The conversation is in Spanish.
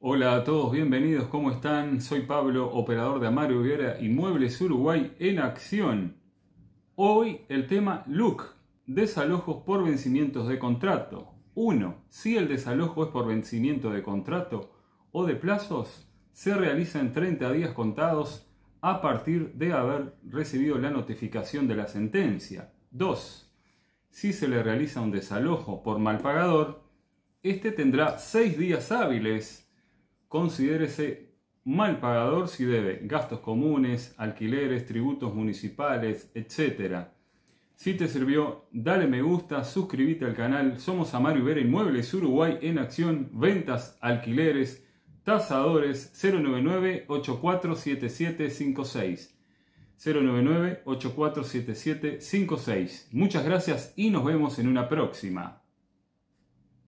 Hola a todos, bienvenidos, ¿cómo están? Soy Pablo, operador de Amario Viera Inmuebles Uruguay en acción. Hoy el tema LUC, desalojos por vencimientos de contrato. 1. Si el desalojo es por vencimiento de contrato o de plazos, se realiza en 30 días contados a partir de haber recibido la notificación de la sentencia. 2. Si se le realiza un desalojo por mal pagador, este tendrá 6 días hábiles considérese mal pagador si debe gastos comunes, alquileres, tributos municipales, etc. Si te sirvió, dale me gusta, suscríbete al canal. Somos Amario Ibera Inmuebles Uruguay en acción, ventas, alquileres, tasadores 099 847756. 099 847756. Muchas gracias y nos vemos en una próxima.